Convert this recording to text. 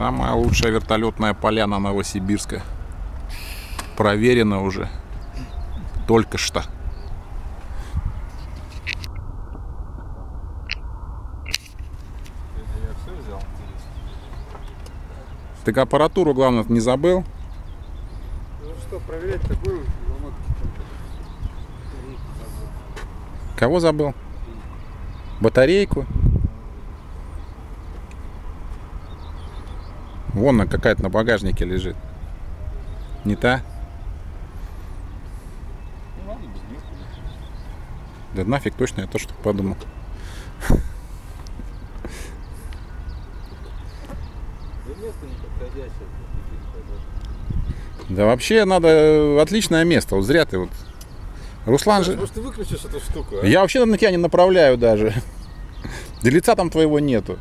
Самая лучшая вертолетная поляна Новосибирска. Проверено уже. Только что. Так аппаратуру, главное, не забыл. Ну что, проверять-то будем? Кого забыл? Батарейку. Вон она какая-то на багажнике лежит. Не та? Да нафиг точно, я то что подумал. Да вообще надо э, отличное место. Вот зря ты вот. Руслан же. Может ты выключишь эту штуку, а? Я вообще на тебя не направляю даже. Да лица там твоего нету.